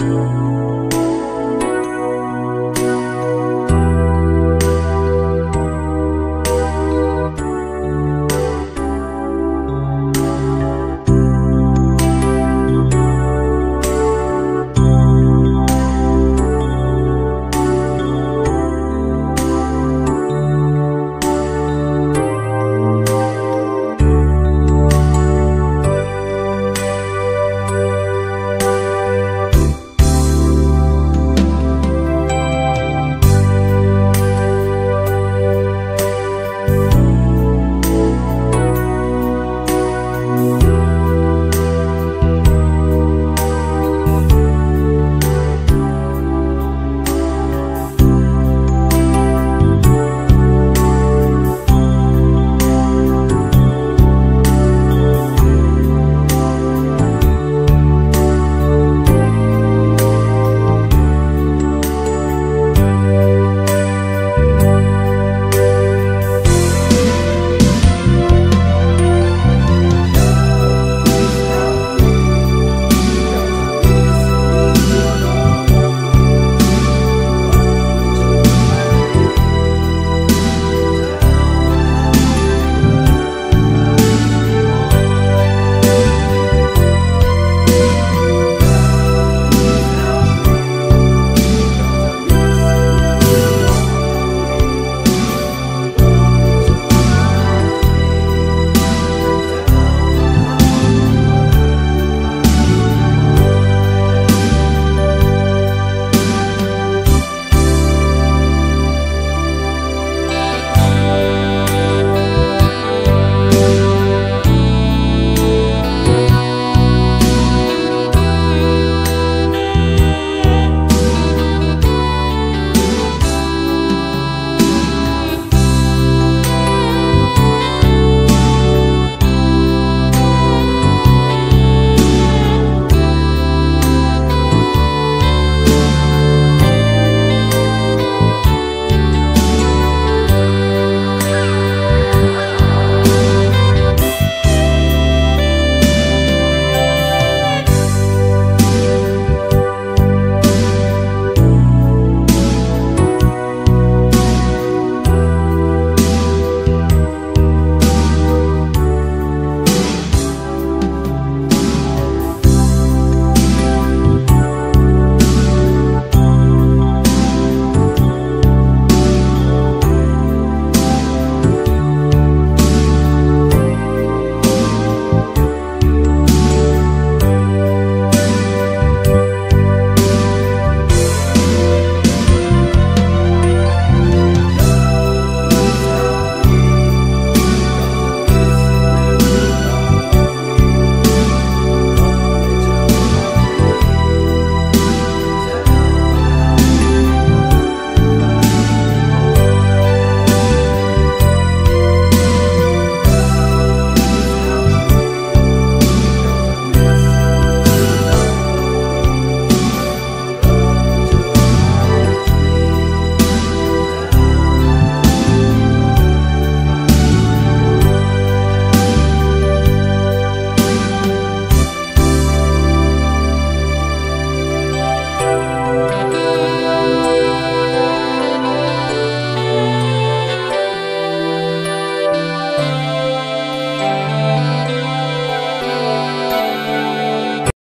Música